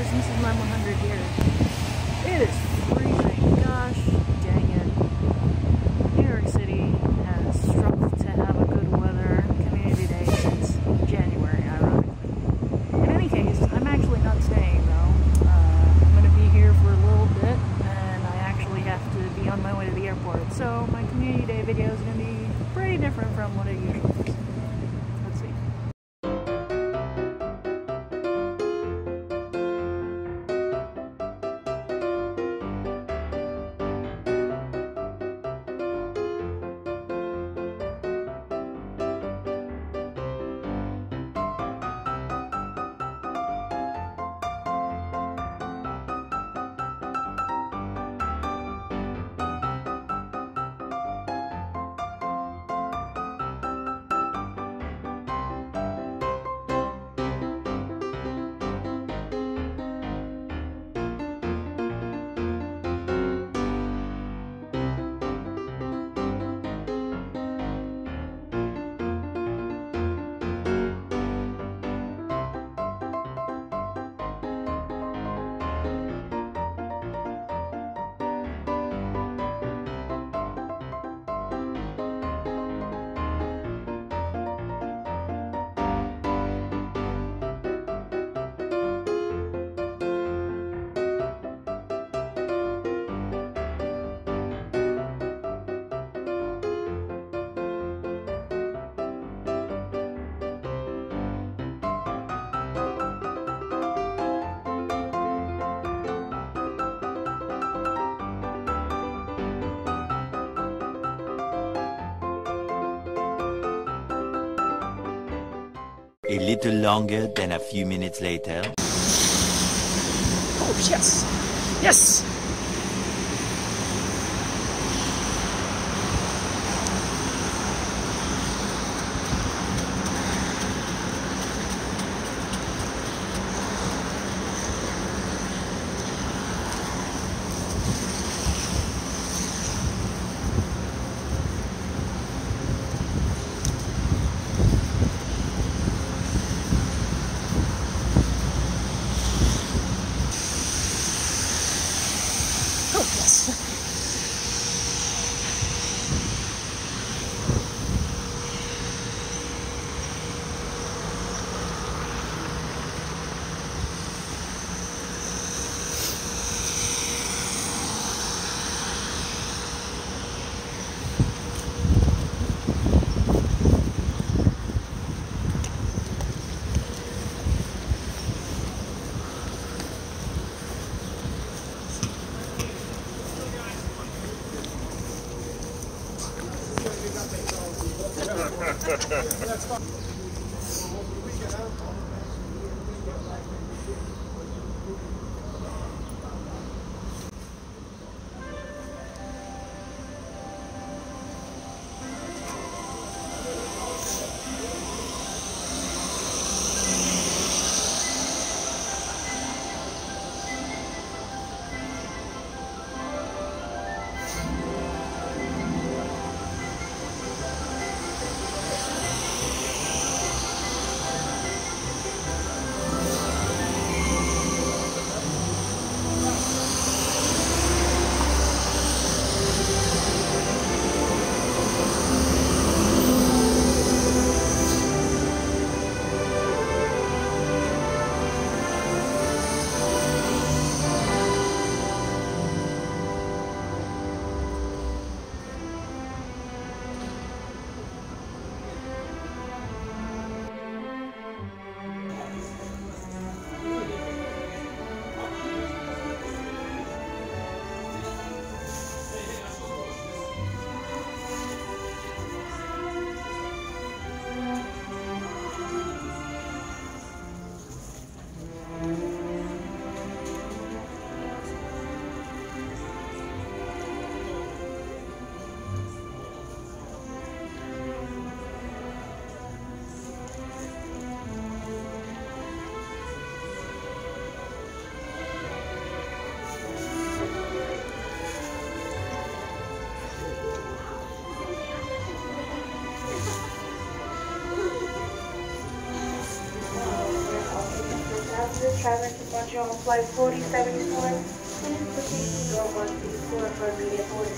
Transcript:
This is my 100 here. It is freezing. Gosh dang it. New York City has struggled to have a good weather community day since January, ironically. In any case, I'm actually not staying though. Uh, I'm going to be here for a little bit, and I actually have to be on my way to the airport. So my community day video is going to be pretty different from what it usually A little longer than a few minutes later. Oh, yes. Yes. That's fine. traveling to Montreal on flight 4074. Please proceed to 0124 for immediate boarding.